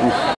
Oof.